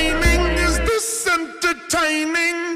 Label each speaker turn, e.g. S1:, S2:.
S1: timing? Is this entertaining?